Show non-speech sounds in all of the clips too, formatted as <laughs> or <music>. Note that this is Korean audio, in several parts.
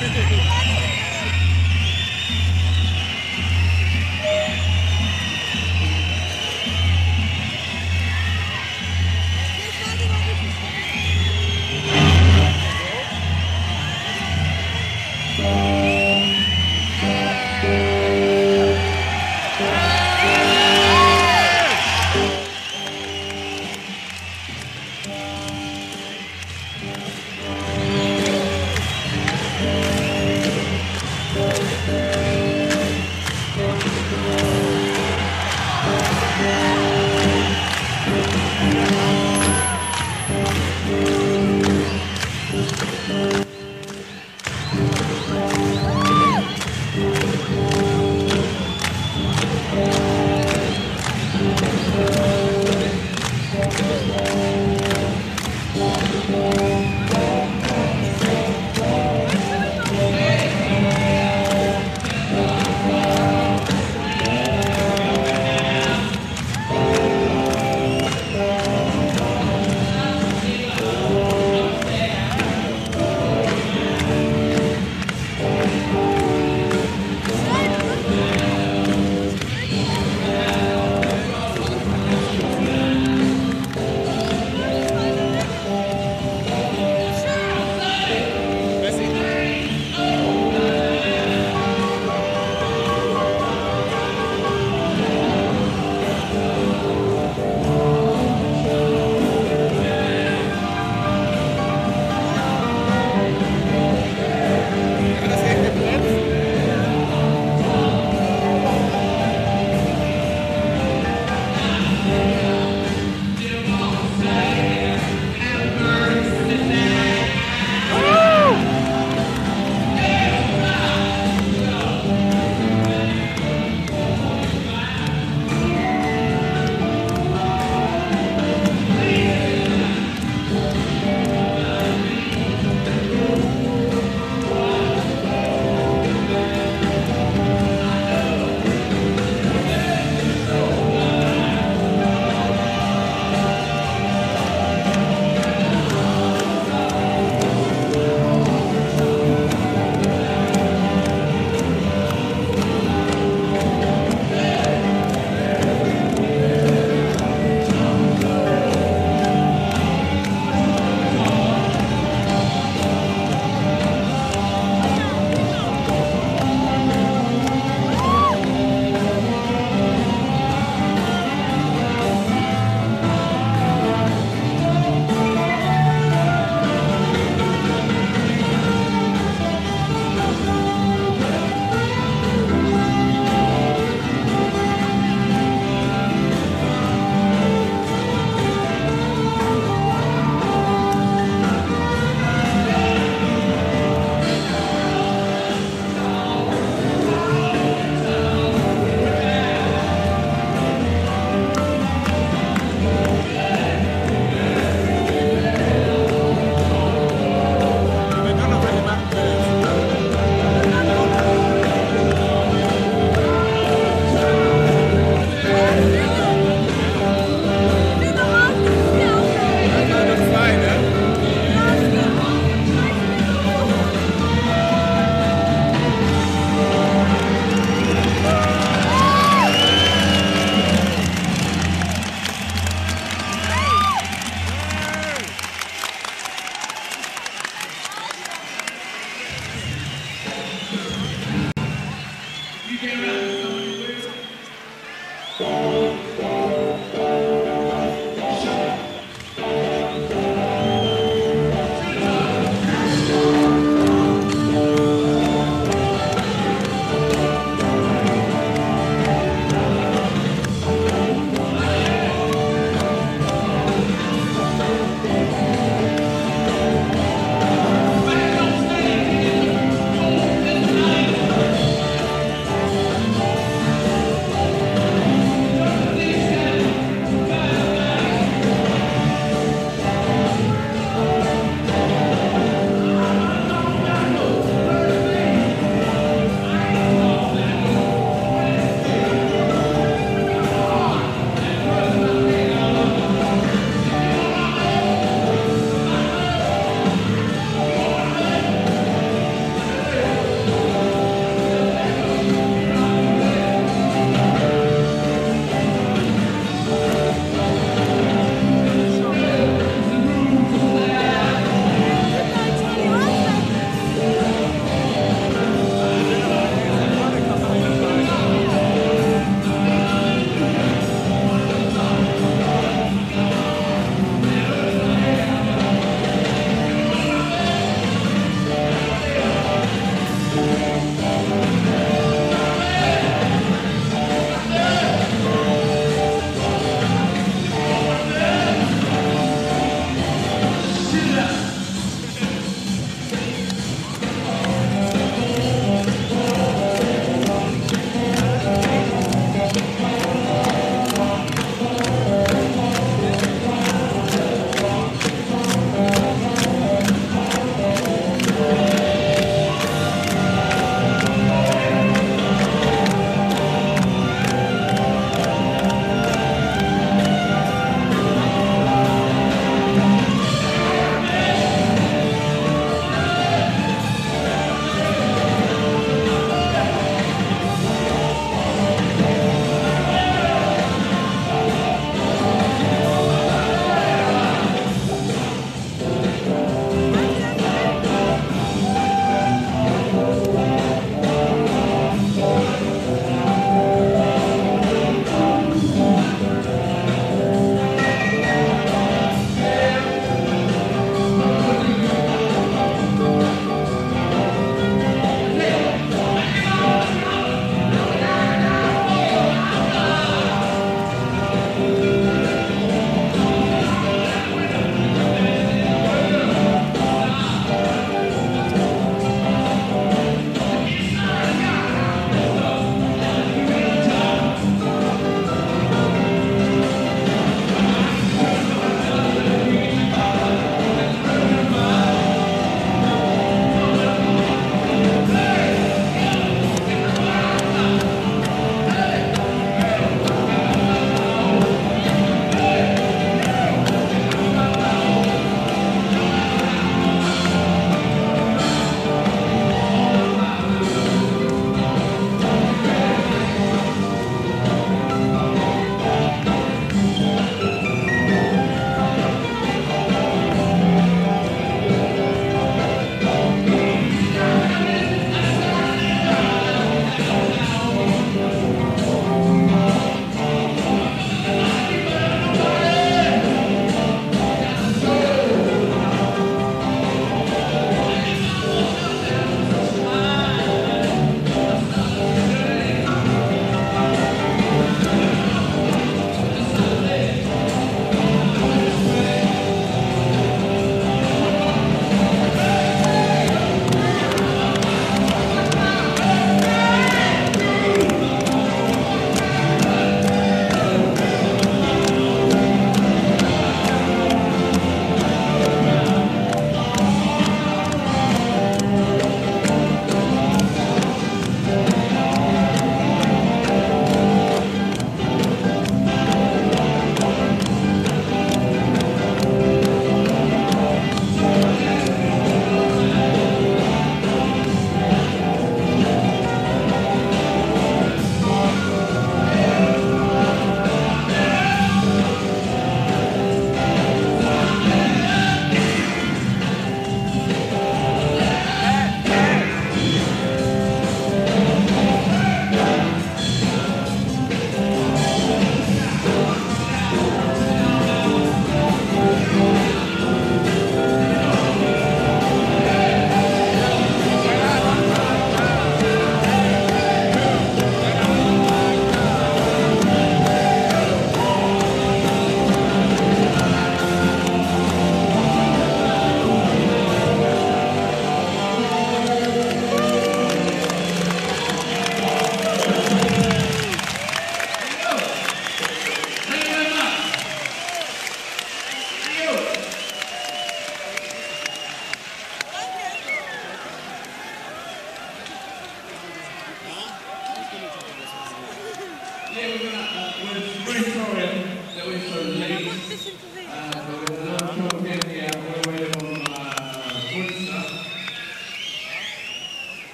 Thank <laughs> you.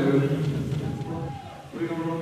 Gonna rock